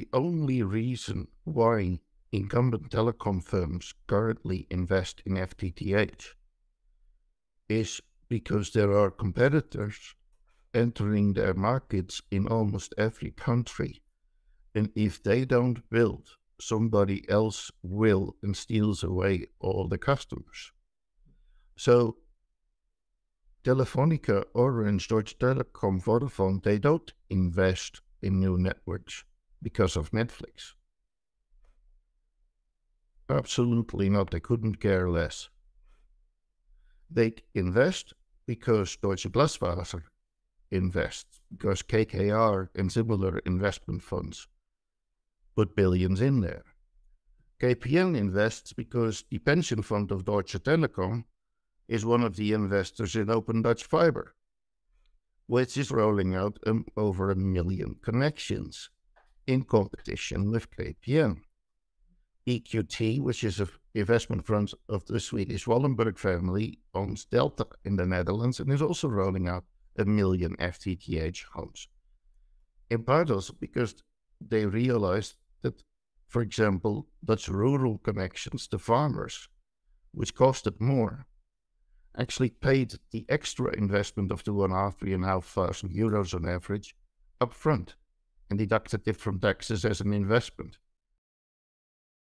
the only reason why incumbent telecom firms currently invest in FTTH is because there are competitors entering their markets in almost every country. And if they don't build, somebody else will and steals away all the customers. So Telefonica, Orange, Deutsche Telekom, Vodafone, they don't invest in new networks because of Netflix. Absolutely not. They couldn't care less. They invest because Deutsche Glasfaser invests, because KKR and similar investment funds put billions in there. KPN invests because the pension fund of Deutsche Telekom is one of the investors in Open Dutch Fiber, which is rolling out um, over a million connections in competition with KPN. EQT, which is an investment fund of the Swedish Wallenberg family, owns Delta in the Netherlands and is also rolling out a million FTTH homes. In part also because they realized that, for example, Dutch rural connections, the farmers, which costed more, actually paid the extra investment of two and a half, three and a half thousand euros on average upfront and deducted it from taxes as an investment.